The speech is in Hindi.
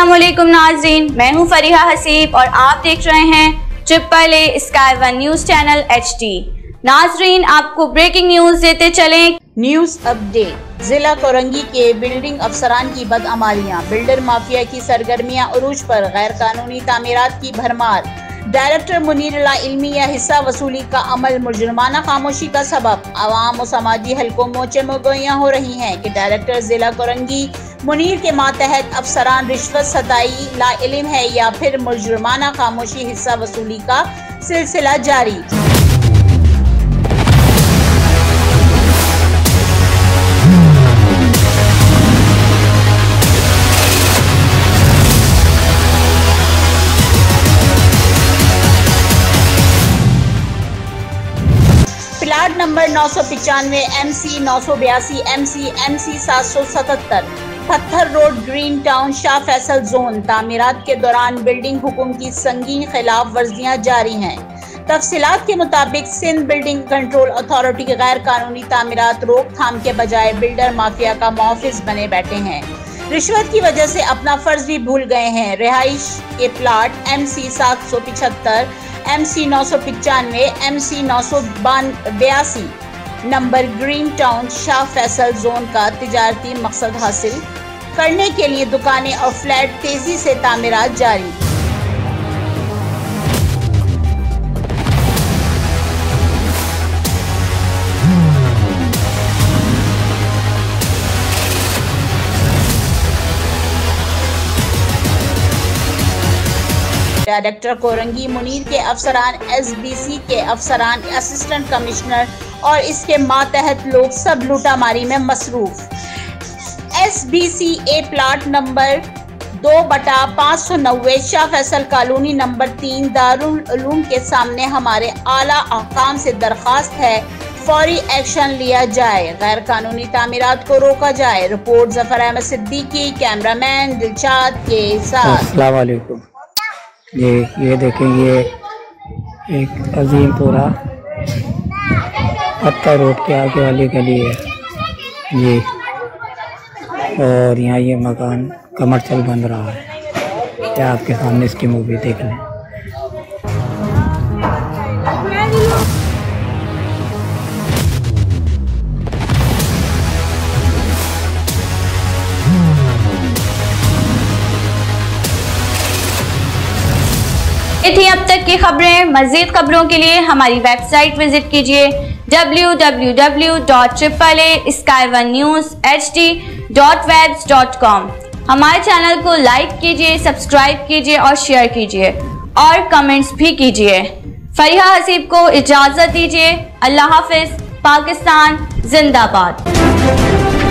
नाजरीन मैं हूँ फरीहा हसीब और आप देख रहे हैं triple A sky one news channel H D नाजरीन, आपको ब्रेकिंग न्यूज़ देते चले। News update. जिला कोरंगी के बिल्डिंग अफसरान की बदअमालियाँ। बिल्डर माफिया की सरगर्मियाँ उरूज पर गैर कानूनी तामीरात की भरमार। डायरेक्टर मुनीर इल्मिया हिस्सा वसूली का अमल मुजुर्माना खामोशी का सबब। आवाम और समाजी हलकों मोचे मोगोइयाँ हो रही हैं कि डायरेक्टर जिला कोरंगी मुनीर के मातहत अफसरान रिश्वत सताई ला इलम है या फिर मुजुर्माना खामोशी हिस्सा वसूली का सिलसिला जारी। प्लाट नंबर नौ सौ पिचानवे एम सी नौ सौ बयासी एम सी एम सी सात सौ सतहत्तर। Pathar road, green town, Shah Faisal zone. तामीरात के दौरान बिल्डिंग हुक्म की संगीन खिलाफ वर्जियाँ जारी हैं। तफसीत के मुताबिक सिंध बिल्डिंग कंट्रोल अथॉरिटी के गैर कानूनी तमीरत रोकथाम के बजाय बिल्डर माफिया का मुहाफिज बने बैठे हैं। रिश्वत की वजह से अपना फ़र्ज़ भी भूल गए हैं। रिहाइश के प्लाट एम सी सात सौ पिछहत्तर एम सी नौ सौ पचानवे एम सी नौ सौ बयासी। Number green town, Shah Faisal zone का तजारती मकसद हासिल। करने के लिए दुकानें और फ्लैट तेज़ी से तामीरात जारी। डायरेक्टर कोरंगी मुनीर के अफसरान, एसबीसी के अफसरान, असिस्टेंट कमिश्नर और इसके मातहत लोग सब लूटामारी में मसरूफ। एसबीसी ए प्लाट नंबर दो बटा पाँच सौ नब्बे, शाह फैसल कॉलोनी नंबर तीन दारूम के सामने हमारे आला अहकाम से दरख्वास्त है। फौरी एक्शन लिया जाए। गैर कानूनी तामीरात को रोका जाए। रिपोर्ट ज़फ़र अहमद सिद्दीकी, कैमरामैन दिलशाद के साथ। ये ये देखें, ये एक अजीम पूरा पत्थर रोड के आगे वाली गली है। ये, और यहाँ ये मकान कमर्शियल बन रहा है। क्या आपके सामने इसकी मूवी देख लें। ये थी अब तक की खबरें, मजीद खबरों के लिए हमारी वेबसाइट विज़िट कीजिए W W W dot triple A sky one news H D dot webs dot com हमारे चैनल को लाइक कीजिए सब्सक्राइब कीजिए और शेयर कीजिए और कमेंट्स भी कीजिए। फरीहा हसीब को इजाज़त दीजिए। अल्लाह हाफिज, पाकिस्तान, जिंदाबाद।